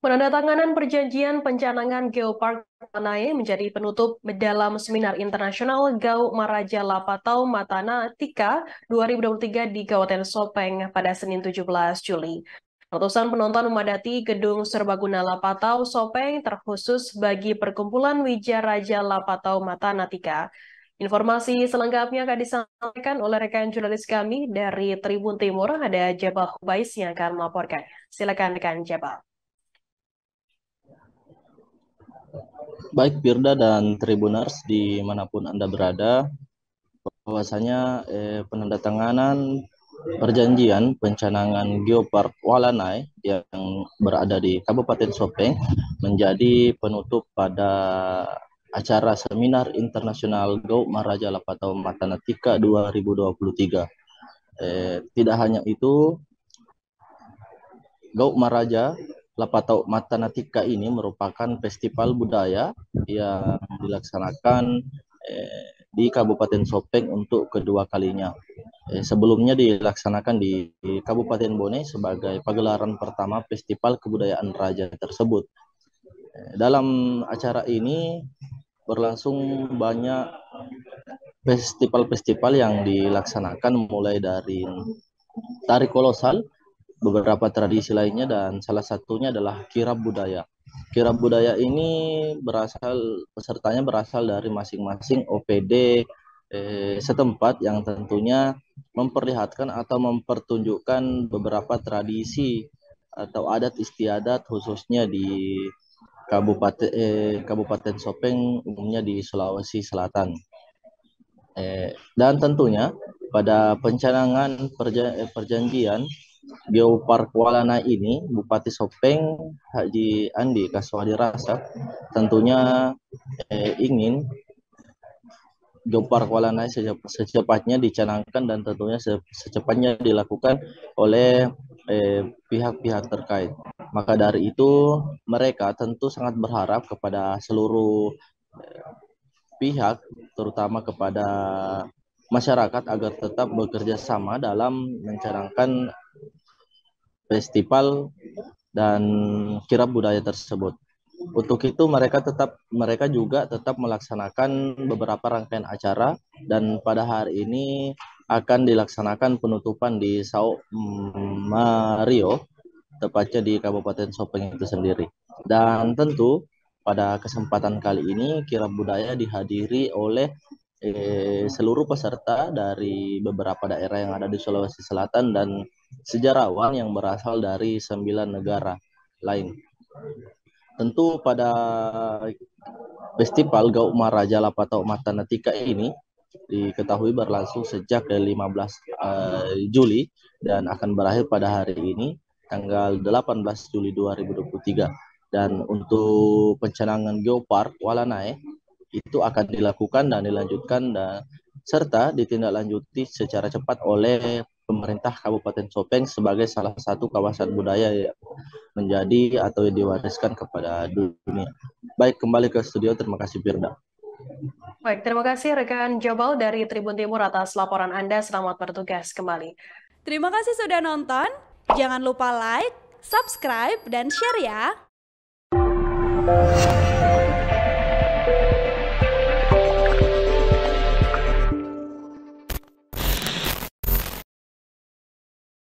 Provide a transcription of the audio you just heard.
Penandatanganan perjanjian pencanangan Geopark Tanai menjadi penutup dalam seminar internasional Gau Maraja Lapatau Matana Tika 2023 di Kabupaten Sopeng pada Senin 17 Juli. Ratusan penonton memadati gedung serbaguna Lapatau Sopeng terkhusus bagi perkumpulan Wijaraja Lapatau Matana Tika. Informasi selengkapnya akan disampaikan oleh rekan jurnalis kami dari Tribun Timur, ada Jabal Hubais yang akan melaporkan. Silakan rekan Jabal. Baik Firda dan Tribuners di mana pun Anda berada, bahwasanya eh, penandatanganan perjanjian pencanangan Geopark Walanai yang berada di Kabupaten Sopeng menjadi penutup pada acara seminar internasional Go Maraja Lapatau Matanatika 2023. Eh, tidak hanya itu, Go Maraja Lapatau Matanatika ini merupakan festival budaya yang dilaksanakan eh, di Kabupaten Sopeng untuk kedua kalinya. Eh, sebelumnya dilaksanakan di, di Kabupaten Bone sebagai pagelaran pertama Festival Kebudayaan Raja tersebut. Eh, dalam acara ini berlangsung banyak festival-festival yang dilaksanakan mulai dari tari kolosal, beberapa tradisi lainnya dan salah satunya adalah kirab budaya. Kirab budaya ini berasal pesertanya berasal dari masing-masing OPD eh, setempat yang tentunya memperlihatkan atau mempertunjukkan beberapa tradisi atau adat istiadat khususnya di Kabupaten eh, Kabupaten Sopeng umumnya di Sulawesi Selatan. Eh, dan tentunya pada pencanangan perja eh, perjanjian Geopark Walana ini Bupati Sopeng Haji Andi Kaswadi Rasa tentunya eh, ingin Geopark Walana secepatnya dicanangkan dan tentunya secepatnya dilakukan oleh eh, pihak-pihak eh, terkait. Maka dari itu mereka tentu sangat berharap kepada seluruh eh, pihak terutama kepada masyarakat agar tetap bekerja sama dalam mencanangkan festival dan kirab budaya tersebut. Untuk itu mereka tetap mereka juga tetap melaksanakan beberapa rangkaian acara dan pada hari ini akan dilaksanakan penutupan di Sao Mario tepatnya di Kabupaten Sopeng itu sendiri. Dan tentu pada kesempatan kali ini kirab budaya dihadiri oleh eh, seluruh peserta dari beberapa daerah yang ada di Sulawesi Selatan dan sejarawan yang berasal dari sembilan negara lain. Tentu pada festival Gau Maraja Lapatau Matanatika ini diketahui berlangsung sejak dari 15 uh, Juli dan akan berakhir pada hari ini tanggal 18 Juli 2023 dan untuk pencanangan Geopark Walanae itu akan dilakukan dan dilanjutkan dan serta ditindaklanjuti secara cepat oleh pemerintah Kabupaten Sopeng sebagai salah satu kawasan budaya yang menjadi atau diwariskan kepada dunia. Baik, kembali ke studio. Terima kasih, Firda. Baik, terima kasih rekan Jabal dari Tribun Timur atas laporan Anda. Selamat bertugas kembali. Terima kasih sudah nonton. Jangan lupa like, subscribe, dan share ya.